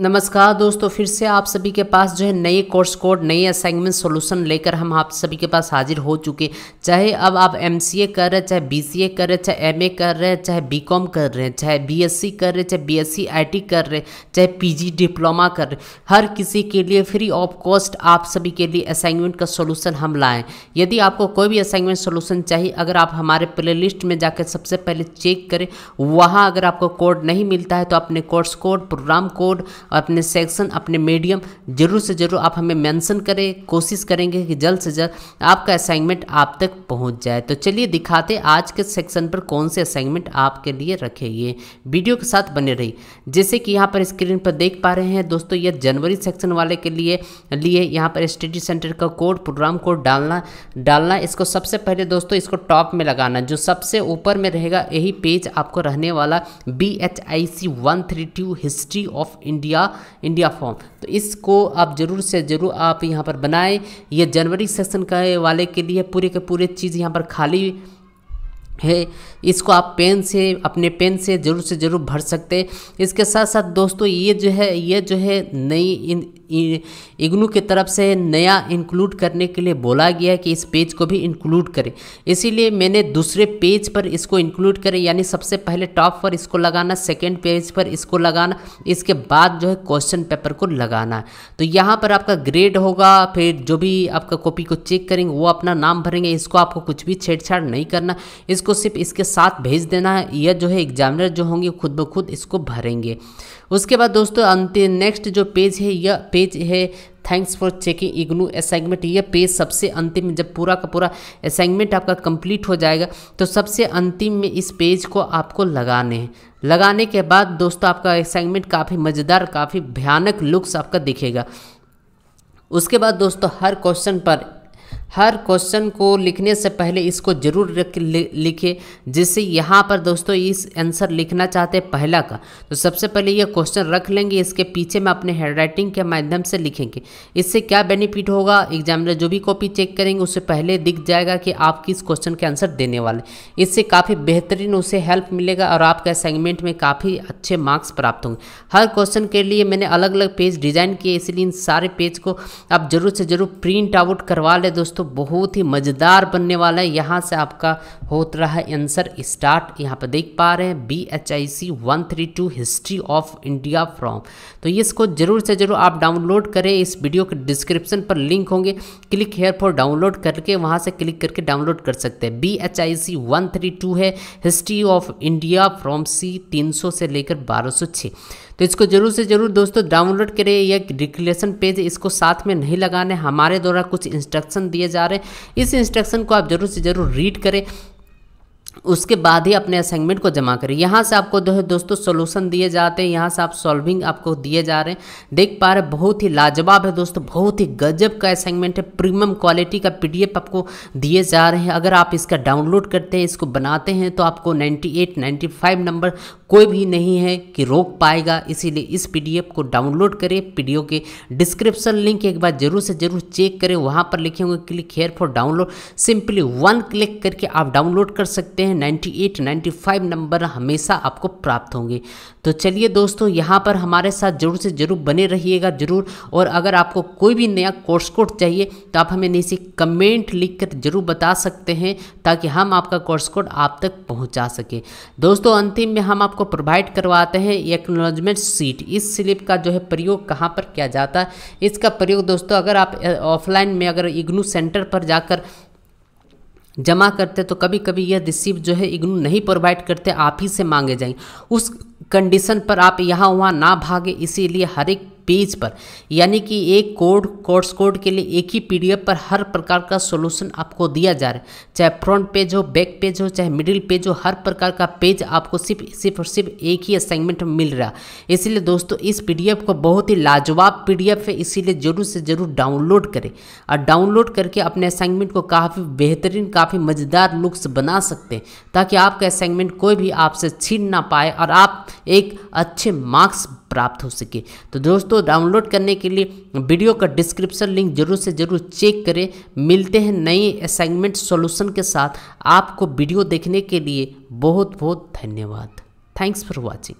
नमस्कार दोस्तों, फिर से आप सभी के पास जो है नए कोर्स कोड नए असाइनमेंट सॉल्यूशन लेकर हम आप सभी के पास हाजिर हो चुके चाहे अब आप एमसीए कर रहे हैं, चाहे बी कर रहे हैं, चाहे एमए कर रहे हैं, चाहे बी कर रहे हैं, चाहे बीएससी कर रहे हैं, चाहे बी आई कर रहे हैं, चाहे पीजी डिप्लोमा कर रहे हर किसी के लिए फ्री ऑफ़ कॉस्ट आप सभी के लिए असाइनमेंट का सोल्यूशन हम लाएँ। यदि आपको कोई भी असाइनमेंट सोल्यूशन चाहिए, अगर आप हमारे प्ले लिस्ट में जाकर सबसे पहले चेक करें, वहाँ अगर आपको कोड नहीं मिलता है तो अपने कोर्स कोड प्रोग्राम कोड अपने सेक्शन अपने मीडियम ज़रूर से ज़रूर आप हमें मेंशन करें, कोशिश करेंगे कि जल्द से जल्द आपका असाइनमेंट आप तक पहुँच जाए। तो चलिए दिखाते आज के सेक्शन पर कौन से असाइनमेंट आपके लिए रखे ये वीडियो के साथ बने रही जैसे कि यहाँ पर स्क्रीन पर देख पा रहे हैं दोस्तों, यह जनवरी सेक्शन वाले के लिए लिए यहाँ पर स्टडी सेंटर का कोड प्रोग्राम कोड डालना डालना। इसको सबसे पहले दोस्तों, इसको टॉप में लगाना। जो सबसे ऊपर में रहेगा, यही पेज आपको रहने वाला B H I C one three two history of India India India form तो इसको आप ज़रूर से ज़रूर आप यहाँ पर बनाएँ। ये जनवरी सेशन का वाले के लिए पूरे के पूरे चीज़ यहाँ पर खाली है। इसको आप पेन से, अपने पेन से ज़रूर से ज़रूर भर सकते हैं। इसके साथ साथ दोस्तों, ये जो है, ये जो है नई इग्नू की तरफ़ से नया इंक्लूड करने के लिए बोला गया है कि इस पेज को भी इंक्लूड करें। इसीलिए मैंने दूसरे पेज पर इसको इंक्लूड करें, यानी सबसे पहले टॉप पर इसको लगाना सेकेंड पेज पर इसको लगाना, इसके बाद जो है क्वेश्चन पेपर को लगाना। तो यहाँ पर आपका ग्रेड होगा, फिर जो भी आपका कॉपी को चेक करेंगे, वो अपना नाम भरेंगे, इसको आपको कुछ भी छेड़छाड़ नहीं करना। इसको सिर्फ़ इसके साथ भेज देना है यह जो है एग्जामिनर जो होंगे खुद ब खुद इसको भरेंगे। उसके बाद दोस्तों अंतिम नेक्स्ट जो पेज है, यह पेज है। Thanks for checking IGNOU assignment यह पेज सबसे अंतिम में, जब पूरा का पूरा असाइनमेंट आपका कंप्लीट हो जाएगा तो सबसे अंतिम में इस पेज को आपको लगाने हैं। लगाने के बाद दोस्तों, आपका असाइनमेंट काफ़ी मज़ेदार, काफ़ी भयानक लुक्स आपका दिखेगा। उसके बाद दोस्तों, हर क्वेश्चन पर हर क्वेश्चन को लिखने से पहले इसको ज़रूर लिखे जिससे यहाँ पर दोस्तों इस आंसर लिखना चाहते हैं पहला का। तो सबसे पहले ये क्वेश्चन रख लेंगे, इसके पीछे में अपने हैंडराइटिंग के माध्यम से लिखेंगे। इससे क्या बेनिफिट होगा? एग्जामिनर जो भी कॉपी चेक करेंगे, उससे पहले दिख जाएगा कि आप किस क्वेश्चन के आंसर देने वाले इससे काफ़ी बेहतरीन उसे हेल्प मिलेगा और आपका असाइनमेंट में काफ़ी अच्छे मार्क्स प्राप्त होंगे। हर क्वेश्चन के लिए मैंने अलग अलग पेज डिज़ाइन किए, इसलिए इन सारे पेज को आप ज़रूर से ज़रूर प्रिंट आउट करवा लें दोस्तों। दोस्तों बहुत ही मज़ेदार बनने वाला है। यहाँ से आपका होता रहा है आंसर स्टार्ट यहाँ पर देख पा रहे हैं। B H I C one three two history of India from तो इसको ज़रूर से ज़रूर आप डाउनलोड करें। इस वीडियो के डिस्क्रिप्शन पर लिंक होंगे। क्लिक हेयर फॉर डाउनलोड करके वहाँ से क्लिक करके डाउनलोड कर सकते हैं। B H I C one three two है। History of India from C तीन सौ से लेकर बारह सौ छः तो इसको ज़रूर से ज़रूर दोस्तों डाउनलोड करें या डिक्लेरेशन पेज इसको साथ में नहीं लगाने, हमारे द्वारा कुछ इंस्ट्रक्शन दिए जा रहे हैं। इस इंस्ट्रक्शन को आप ज़रूर से ज़रूर रीड करें। उसके बाद ही अपने असाइनमेंट को जमा करें। यहाँ से आपको जो है दोस्तों सोल्यूशन दिए जाते हैं, यहाँ से आप सॉल्विंग आपको दिए जा रहे हैं। देख पा रहे बहुत ही लाजवाब है दोस्तों, बहुत ही गजब का असाइनमेंट है प्रीमियम क्वालिटी का पीडीएफ आपको दिए जा रहे हैं। अगर आप इसका डाउनलोड करते हैं, इसको बनाते हैं तो आपको 98 95 नंबर कोई भी नहीं है कि रोक पाएगा। इसीलिए इस पीडीएफ को डाउनलोड करें। पीडीओ के डिस्क्रिप्शन लिंक एक बार ज़रूर से ज़रूर चेक करें। वहाँ पर लिखे होंगे click here for download simply one click करके आप डाउनलोड कर सकते हैं 98 95 नंबर हमेशा आपको प्राप्त होंगे। तो चलिए दोस्तों, यहाँ पर हमारे साथ ज़रूर से ज़रूर बने रहिएगा, ज़रूर। और अगर आपको कोई भी नया कोर्स कोड चाहिए तो आप हमें नीचे कमेंट लिख कर ज़रूर बता सकते हैं, ताकि हम आपका कोर्स कोड आप तक पहुँचा सकें। दोस्तों, अंतिम में हम आपको प्रोवाइड करवाते हैं एक्नोलॉजमेंट सीट इस स्लिप का जो है प्रयोग कहाँ पर किया जाता है? इसका प्रयोग दोस्तों, अगर आप ऑफलाइन में अगर इग्नू सेंटर पर जाकर जमा करते तो कभी कभी यह रिसीव जो है इग्नू नहीं प्रोवाइड करते, आप ही से मांगे जाएँगे उस कंडीशन पर आप यहाँ वहाँ ना भागे, इसीलिए हर एक पेज पर, यानी कि एक कोड, कोर्स कोड के लिए एक ही पीडीएफ पर हर प्रकार का सॉल्यूशन आपको दिया जा रहा है। चाहे फ्रंट पेज हो, बैक पेज हो, चाहे मिडिल पेज हो, हर प्रकार का पेज आपको सिर्फ़ सिर्फ़ और सिर्फ़ एक ही असाइनमेंट मिल रहा है। इसीलिए दोस्तों, इस पीडीएफ को बहुत ही लाजवाब पीडीएफ है, इसीलिए ज़रूर से ज़रूर डाउनलोड करें। और डाउनलोड करके अपने असाइनमेंट को काफ़ी बेहतरीन, काफ़ी मज़ेदार लुक्स बना सकते हैं, ताकि आपका असाइनमेंट कोई भी आपसे छीन ना पाए और आप एक अच्छे मार्क्स प्राप्त हो सके। तो दोस्तों डाउनलोड करने के लिए वीडियो का डिस्क्रिप्शन लिंक ज़रूर से ज़रूर चेक करें। मिलते हैं नए असाइनमेंट सॉल्यूशन के साथ। आपको वीडियो देखने के लिए बहुत बहुत धन्यवाद। Thanks for watching